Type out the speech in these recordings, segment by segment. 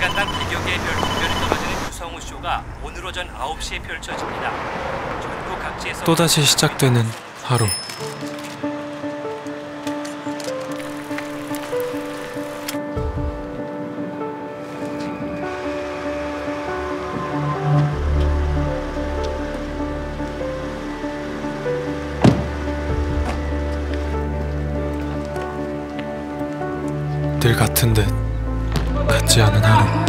시간당 100여 개의 별똥별이 떨어지는 유성우 쇼가 오늘 오전 9시에 펼쳐집니다. 전국 각지에서 또다시 시작되는 하루. 늘 같은 듯 같지 않은 하루.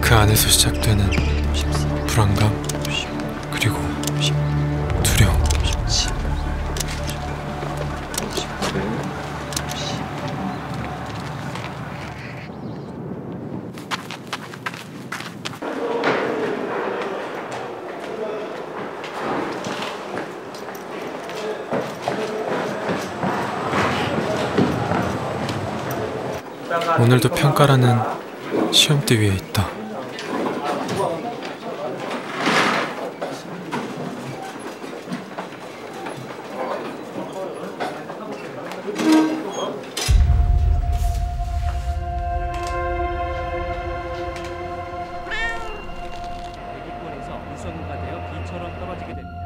그 안에서 시작되는 불안감 오늘도 평가라는 시험대 위에 있다. 비처럼 떨어지게 됩니다.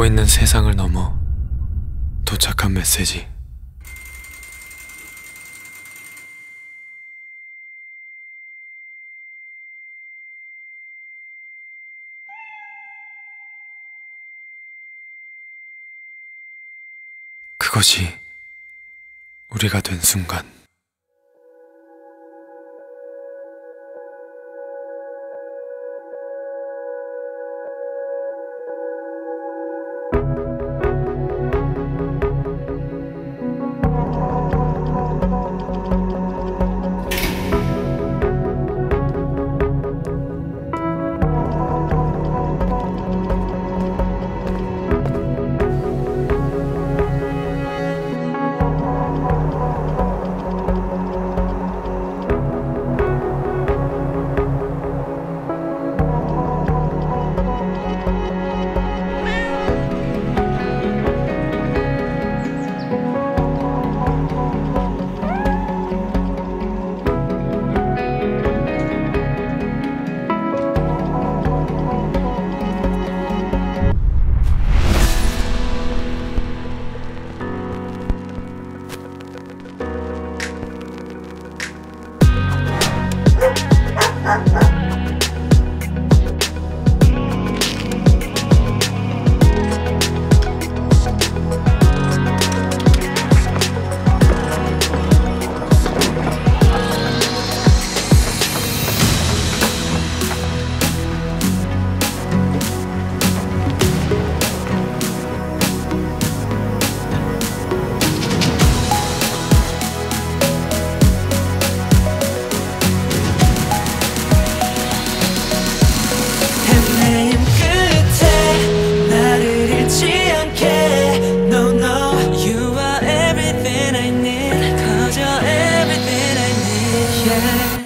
알고 있는 세상을 넘어 도착한 메시지. 그것이 우리가 된 순간. ha, ha. yeah